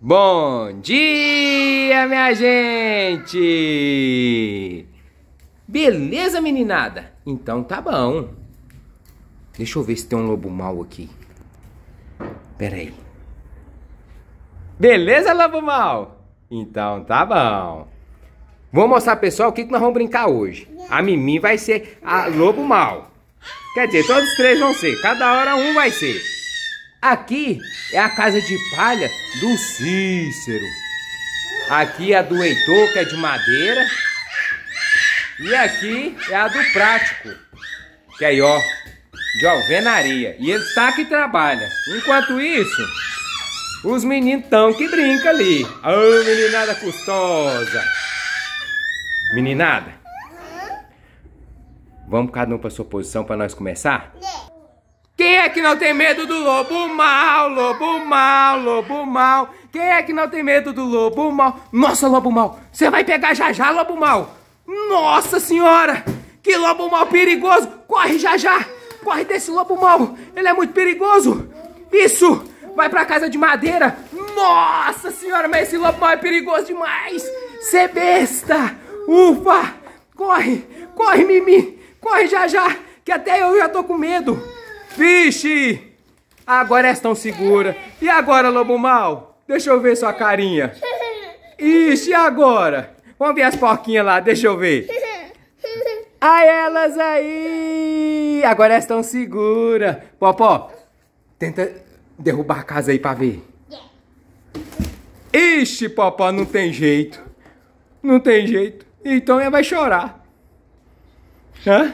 Bom dia, minha gente! Beleza, meninada? Então tá bom. Deixa eu ver se tem um lobo mau aqui. Pera aí. Beleza, lobo mau? Então tá bom. Vou mostrar pessoal o que, nós vamos brincar hoje. A Mimi vai ser a lobo mau. Quer dizer, todos os três vão ser. Cada hora um vai ser. Aqui é a casa de palha do Cícero. Aqui é a do Heitor, que é de madeira. E aqui é a do Prático, que é aí, ó, de alvenaria. E ele tá que trabalha. Enquanto isso, os meninos tão que brinca ali. Ô, meninada custosa. Meninada, vamos cada um pra sua posição pra nós começar? Quem é que não tem medo do lobo mal, lobo mal, lobo mal? Quem é que não tem medo do lobo mal? Nossa, lobo mal, você vai pegar já já, lobo mal. Nossa senhora, que lobo mal perigoso. Corre já já, corre desse lobo mal, ele é muito perigoso. Isso, vai pra casa de madeira. Nossa senhora, mas esse lobo mal é perigoso demais. Cê besta, ufa, corre, corre Mimi, corre já já, que até eu já tô com medo. Vixe! Agora estão segura. E agora, lobo mal? Deixa eu ver sua carinha. Ixi, e agora? Vamos ver as porquinhas lá, deixa eu ver. Ai, elas aí! Agora estão seguras. Popó, tenta derrubar a casa aí pra ver. Ixi, Popó, não tem jeito. Não tem jeito. Então ela vai chorar. Hã?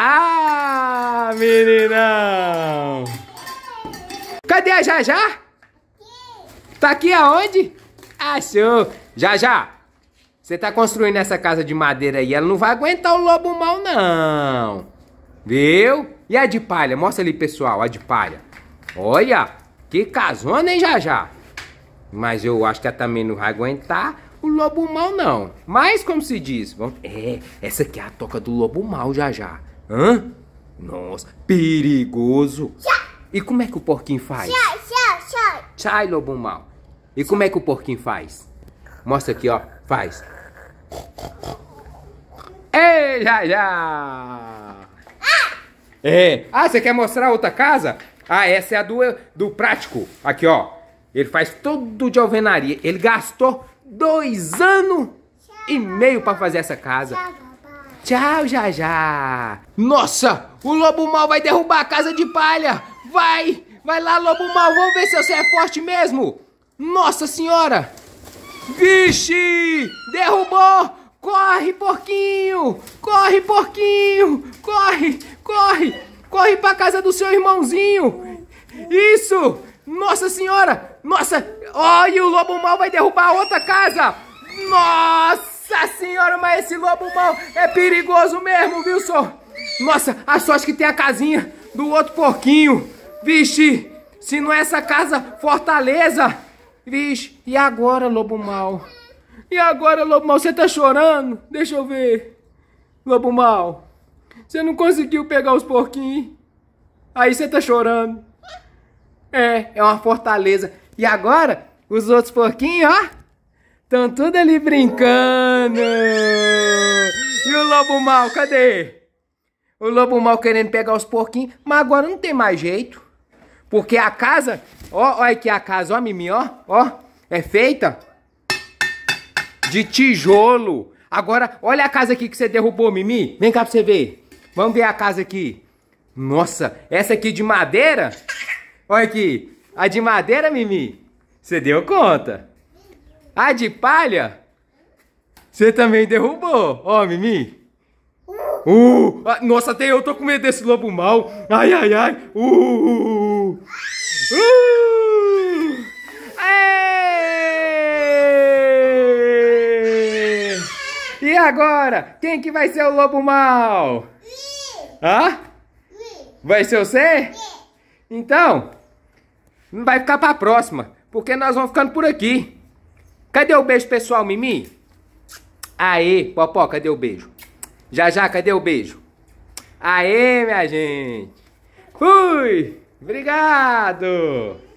Ah, meninão! Cadê a Jajá? Tá aqui aonde? Achou! Jajá, você tá construindo essa casa de madeira aí, ela não vai aguentar o lobo mal não. Viu? E a de palha? Mostra ali, pessoal, a de palha. Olha, que casona, hein, Jajá? Mas eu acho que ela também não vai aguentar o lobo mal não. Mas, como se diz, vamos... é, essa aqui é a toca do lobo mal, Jajá. Hã? Nossa, perigoso. E como é que o porquinho faz? Sai, sai, sai. Sai, lobo mal. E como é que o porquinho faz? Mostra aqui, ó. Faz. Ei, já, já. É. Ah, você quer mostrar outra casa? Ah, essa é a do, do prático. Aqui, ó. Ele faz tudo de alvenaria. Ele gastou dois anos e meio para fazer essa casa. Tchau, já já. Nossa, o lobo mal vai derrubar a casa de palha. Vai, vai lá, lobo mal. Vamos ver se você é forte mesmo. Nossa senhora. Vixe, derrubou. Corre, porquinho. Corre, porquinho. Corre, corre. Corre pra casa do seu irmãozinho. Isso. Nossa senhora. Nossa, olha, o lobo mal vai derrubar outra casa. Nossa. Nossa senhora, mas esse lobo mal é perigoso mesmo, viu, só? Nossa, a sorte que tem a casinha do outro porquinho. Vixe, se não é essa casa fortaleza. Vixe, e agora, lobo mal? E agora, lobo mal, você tá chorando? Deixa eu ver. Lobo mal, você não conseguiu pegar os porquinhos? Aí você tá chorando. É, é uma fortaleza. E agora, os outros porquinhos, ó. Estão tudo ali brincando. E o lobo mal, cadê? O lobo mal querendo pegar os porquinhos, mas agora não tem mais jeito. Porque a casa, ó, olha aqui a casa, ó, Mimi, ó, ó, é feita de tijolo. Agora, olha a casa aqui que você derrubou, Mimi. Vem cá pra você ver. Vamos ver a casa aqui. Nossa, essa aqui de madeira? Olha aqui, a de madeira, Mimi. Você deu conta. A de palha? Você também derrubou, ó, Mimi. Uh, ah, nossa, até eu tô com medo desse lobo mal. Ai, ai, ai. Uh, uh, uh. E agora? Quem que vai ser o lobo mal? Hã? Vai ser você? Então, vai ficar pra próxima, porque nós vamos ficando por aqui. Cadê o beijo pessoal, Mimi? Aê, Popó, cadê o beijo? Já já, cadê o beijo? Aê, minha gente! Fui! Obrigado!